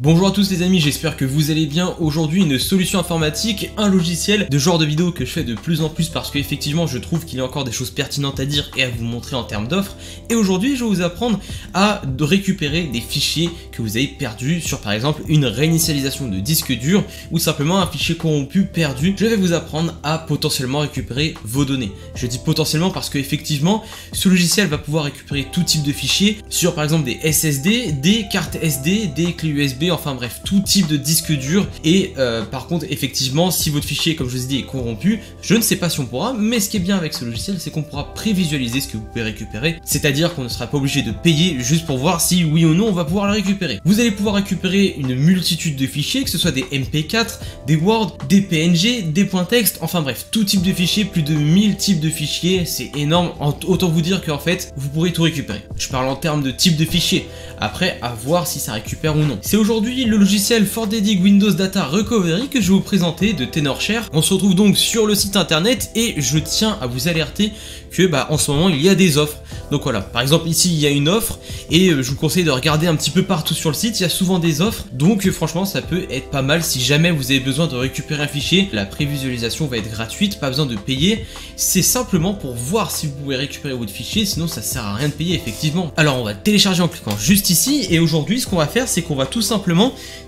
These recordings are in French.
Bonjour à tous les amis, j'espère que vous allez bien. Aujourd'hui une solution informatique, un logiciel de genre de vidéo que je fais de plus en plus parce qu'effectivement je trouve qu'il y a encore des choses pertinentes à dire et à vous montrer en termes d'offres. Et aujourd'hui je vais vous apprendre à récupérer des fichiers que vous avez perdus sur par exemple une réinitialisation de disque dur ou simplement un fichier corrompu perdu. Je vais vous apprendre à potentiellement récupérer vos données. Je dis potentiellement parce qu'effectivement ce logiciel va pouvoir récupérer tout type de fichiers sur par exemple des SSD, des cartes SD, des clés USB enfin bref, tout type de disque dur. Et euh, par contre, effectivement, si votre fichier, comme je vous ai dit, est corrompu, je ne sais pas si on pourra, mais ce qui est bien avec ce logiciel, c'est qu'on pourra prévisualiser ce que vous pouvez récupérer. C'est-à-dire qu'on ne sera pas obligé de payer juste pour voir si oui ou non on va pouvoir le récupérer. Vous allez pouvoir récupérer une multitude de fichiers, que ce soit des MP4, des Word, des PNG, des points texte, enfin bref, tout type de fichiers, plus de 1000 types de fichiers, c'est énorme. Autant vous dire qu'en fait, vous pourrez tout récupérer. Je parle en termes de type de fichiers. Après, à voir si ça récupère ou non. C'est aujourd'hui aujourd'hui le logiciel ForDedic Windows Data Recovery que je vais vous présenter de TenorShare. On se retrouve donc sur le site internet et je tiens à vous alerter que bah, en ce moment il y a des offres. Donc voilà, par exemple ici il y a une offre et euh, je vous conseille de regarder un petit peu partout sur le site, il y a souvent des offres. Donc euh, franchement ça peut être pas mal si jamais vous avez besoin de récupérer un fichier. La prévisualisation va être gratuite, pas besoin de payer. C'est simplement pour voir si vous pouvez récupérer votre fichier, sinon ça sert à rien de payer effectivement. Alors on va télécharger en cliquant juste ici et aujourd'hui ce qu'on va faire c'est qu'on va tout simplement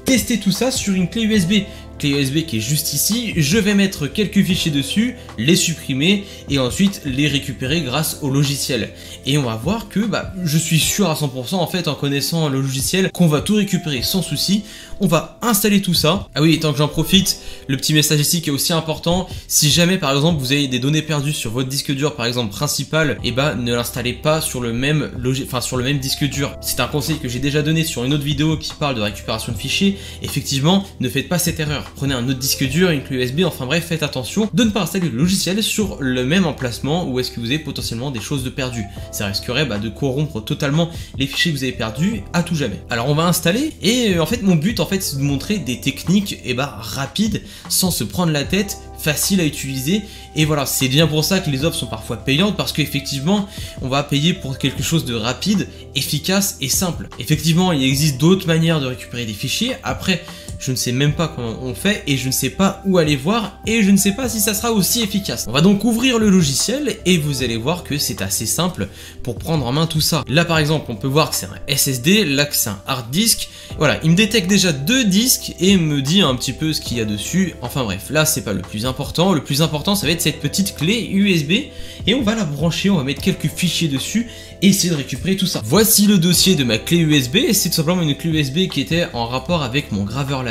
tester tout ça sur une clé USB clé USB qui est juste ici, je vais mettre quelques fichiers dessus, les supprimer et ensuite les récupérer grâce au logiciel. Et on va voir que bah, je suis sûr à 100% en fait en connaissant le logiciel qu'on va tout récupérer sans souci. On va installer tout ça. Ah oui, tant que j'en profite, le petit message ici qui est aussi important, si jamais par exemple vous avez des données perdues sur votre disque dur par exemple principal, et eh bah ne l'installez pas sur le même enfin sur le même disque dur. C'est un conseil que j'ai déjà donné sur une autre vidéo qui parle de récupération de fichiers. Effectivement, ne faites pas cette erreur prenez un autre disque dur, une clé USB, enfin bref, faites attention de ne pas installer le logiciel sur le même emplacement où est-ce que vous avez potentiellement des choses de perdues. Ça risquerait bah, de corrompre totalement les fichiers que vous avez perdus à tout jamais. Alors on va installer et euh, en fait mon but en fait c'est de montrer des techniques et eh bah, rapides sans se prendre la tête facile à utiliser et voilà c'est bien pour ça que les offres sont parfois payantes parce qu'effectivement on va payer pour quelque chose de rapide, efficace et simple. Effectivement il existe d'autres manières de récupérer des fichiers, après je ne sais même pas comment on fait et je ne sais pas où aller voir et je ne sais pas si ça sera aussi efficace. On va donc ouvrir le logiciel et vous allez voir que c'est assez simple pour prendre en main tout ça. Là par exemple on peut voir que c'est un SSD, là que c'est un hard disk. Voilà, il me détecte déjà deux disques et me dit un petit peu ce qu'il y a dessus. Enfin bref, là c'est pas le plus important. Le plus important ça va être cette petite clé USB et on va la brancher, on va mettre quelques fichiers dessus et essayer de récupérer tout ça. Voici le dossier de ma clé USB, c'est tout simplement une clé USB qui était en rapport avec mon graveur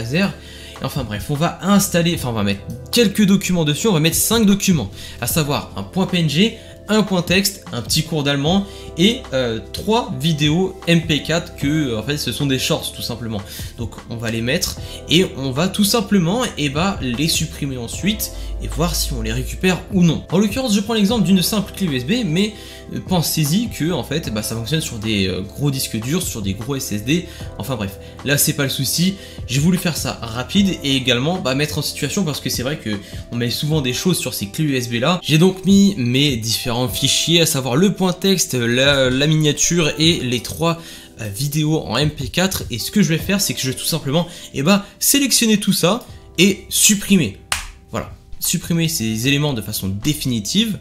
Enfin bref, on va installer, enfin on va mettre quelques documents dessus, on va mettre 5 documents, à savoir un point PNG, un point texte, un petit cours d'allemand et euh, trois vidéos MP4 que en fait ce sont des shorts tout simplement. Donc on va les mettre et on va tout simplement et eh bah, les supprimer ensuite et voir si on les récupère ou non. En l'occurrence je prends l'exemple d'une simple clé USB mais euh, pensez-y que en fait bah, ça fonctionne sur des euh, gros disques durs, sur des gros SSD, enfin bref, là c'est pas le souci, j'ai voulu faire ça rapide et également bah, mettre en situation parce que c'est vrai que on met souvent des choses sur ces clés USB là. J'ai donc mis mes différents fichiers, à savoir le point texte, la, miniature et les trois euh, vidéos en MP4 et ce que je vais faire c'est que je vais tout simplement eh bah, sélectionner tout ça et supprimer. Supprimer ces éléments de façon définitive,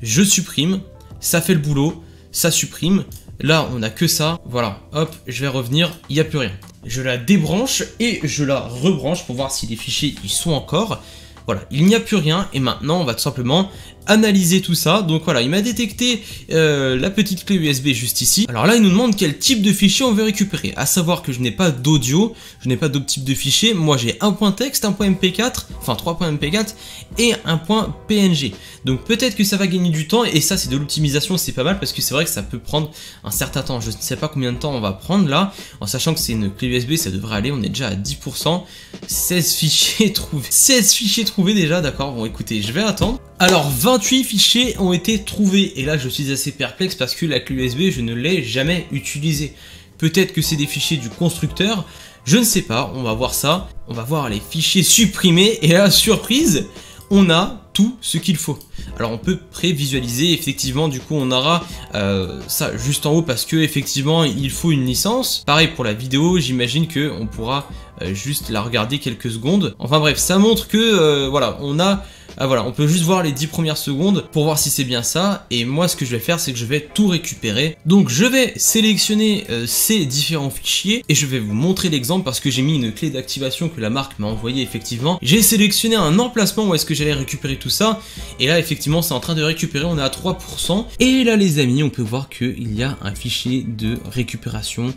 je supprime, ça fait le boulot, ça supprime, là on a que ça, voilà, hop, je vais revenir, il n'y a plus rien. Je la débranche et je la rebranche pour voir si les fichiers y sont encore. Voilà, il n'y a plus rien et maintenant on va tout simplement analyser tout ça. Donc voilà, il m'a détecté euh, la petite clé USB juste ici. Alors là, il nous demande quel type de fichier on veut récupérer. À savoir que je n'ai pas d'audio, je n'ai pas d'autre type de fichier. Moi, j'ai un point texte, un point MP4, enfin trois points MP4 et un point PNG. Donc peut-être que ça va gagner du temps et ça, c'est de l'optimisation, c'est pas mal parce que c'est vrai que ça peut prendre un certain temps. Je ne sais pas combien de temps on va prendre là, en sachant que c'est une clé USB, ça devrait aller. On est déjà à 10%. 16 fichiers trouvés. 16 fichiers trouvés déjà, d'accord. Bon, écoutez, je vais attendre. Alors 28 fichiers ont été trouvés et là je suis assez perplexe parce que la clé USB je ne l'ai jamais utilisée. Peut-être que c'est des fichiers du constructeur, je ne sais pas, on va voir ça. On va voir les fichiers supprimés et là surprise, on a tout ce qu'il faut. Alors on peut prévisualiser, effectivement, du coup on aura euh, ça juste en haut parce que effectivement il faut une licence. Pareil pour la vidéo, j'imagine que on pourra euh, juste la regarder quelques secondes. Enfin bref, ça montre que euh, voilà, on a ah voilà, on peut juste voir les 10 premières secondes pour voir si c'est bien ça. Et moi, ce que je vais faire, c'est que je vais tout récupérer. Donc, je vais sélectionner euh, ces différents fichiers et je vais vous montrer l'exemple parce que j'ai mis une clé d'activation que la marque m'a envoyée effectivement. J'ai sélectionné un emplacement où est-ce que j'allais récupérer tout ça. Et là, effectivement, c'est en train de récupérer. On est à 3%. Et là, les amis, on peut voir qu'il y a un fichier de récupération.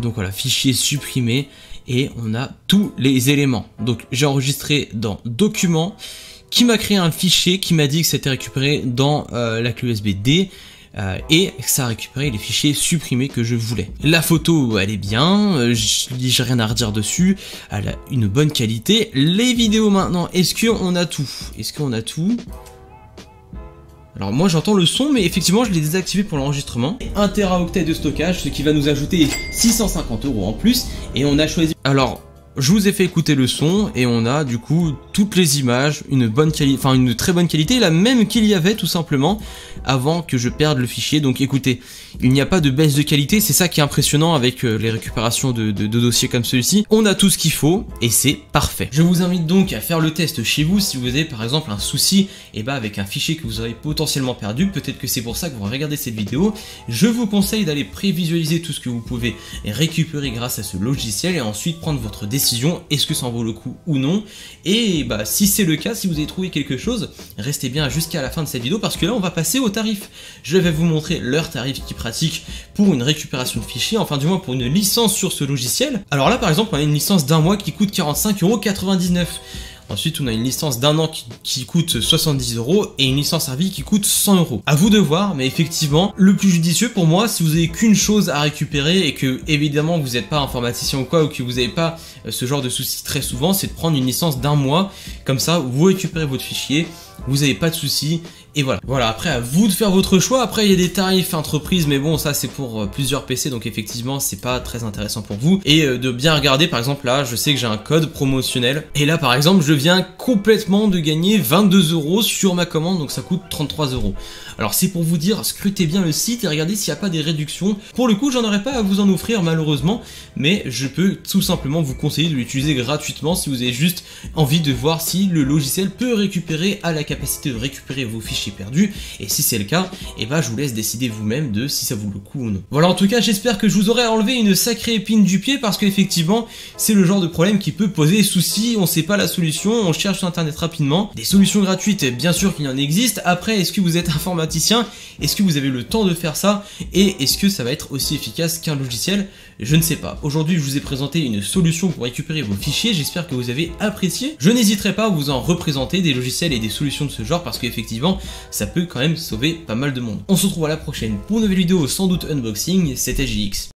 donc voilà, fichier supprimé et on a tous les éléments. Donc j'ai enregistré dans documents qui m'a créé un fichier qui m'a dit que c'était récupéré dans euh, la clé USB D. Euh, et ça a récupéré les fichiers supprimés que je voulais. La photo, elle est bien, euh, j'ai rien à redire dessus, elle a une bonne qualité. Les vidéos maintenant, est-ce qu'on a tout? Est-ce qu'on a tout? Alors moi j'entends le son mais effectivement je l'ai désactivé pour l'enregistrement. 1 Teraoctet de stockage ce qui va nous ajouter 650 euros en plus et on a choisi... Alors je vous ai fait écouter le son et on a du coup toutes les images, une bonne qualité, enfin une très bonne qualité, la même qu'il y avait tout simplement avant que je perde le fichier. Donc écoutez, il n'y a pas de baisse de qualité, c'est ça qui est impressionnant avec euh, les récupérations de, dossiers comme celui-ci. On a tout ce qu'il faut et c'est parfait. Je vous invite donc à faire le test chez vous si vous avez par exemple un souci et eh ben, avec un fichier que vous avez potentiellement perdu, peut-être que c'est pour ça que vous regardez cette vidéo. Je vous conseille d'aller prévisualiser tout ce que vous pouvez récupérer grâce à ce logiciel et ensuite prendre votre décision est-ce que ça en vaut le coup ou non Et bah si c'est le cas, si vous avez trouvé quelque chose, restez bien jusqu'à la fin de cette vidéo parce que là on va passer au tarif. Je vais vous montrer leur tarif qui pratique pour une récupération de fichiers, enfin du moins pour une licence sur ce logiciel. Alors là par exemple on a une licence d'un mois qui coûte 45,99€. Ensuite, on a une licence d'un an qui, coûte 70 euros et une licence à vie qui coûte 100 euros. À vous de voir, mais effectivement, le plus judicieux pour moi, si vous avez qu'une chose à récupérer et que évidemment vous n'êtes pas informaticien ou quoi, ou que vous n'avez pas euh, ce genre de soucis très souvent, c'est de prendre une licence d'un mois. Comme ça, vous récupérez votre fichier, vous n'avez pas de soucis et voilà. Voilà, après à vous de faire votre choix. Après il y a des tarifs entreprises, mais bon ça c'est pour euh, plusieurs PC, donc effectivement c'est pas très intéressant pour vous. Et euh, de bien regarder, par exemple là, je sais que j'ai un code promotionnel. Et là par exemple, je viens complètement de gagner 22 euros sur ma commande, donc ça coûte 33 euros. Alors c'est pour vous dire, scrutez bien le site et regardez s'il n'y a pas des réductions. Pour le coup, j'en aurais pas à vous en offrir malheureusement, mais je peux tout simplement vous conseiller de l'utiliser gratuitement si vous avez juste envie de voir si le logiciel peut récupérer à la capacité de récupérer vos fichiers perdu. Et si c'est le cas, et eh ben je vous laisse décider vous-même de si ça vaut le coup ou non. Voilà, en tout cas, j'espère que je vous aurai enlevé une sacrée épine du pied parce qu'effectivement, c'est le genre de problème qui peut poser souci. On sait pas la solution, on cherche sur internet rapidement. Des solutions gratuites, bien sûr qu'il y en existe. Après, est-ce que vous êtes informaticien? Est-ce que vous avez le temps de faire ça? Et est-ce que ça va être aussi efficace qu'un logiciel? Je ne sais pas. Aujourd'hui, je vous ai présenté une solution pour récupérer vos fichiers. J'espère que vous avez apprécié. Je n'hésiterai pas à vous en représenter des logiciels et des solutions de ce genre parce qu'effectivement, ça peut quand même sauver pas mal de monde. On se retrouve à la prochaine pour une nouvelle vidéo, sans doute unboxing, c'était JX.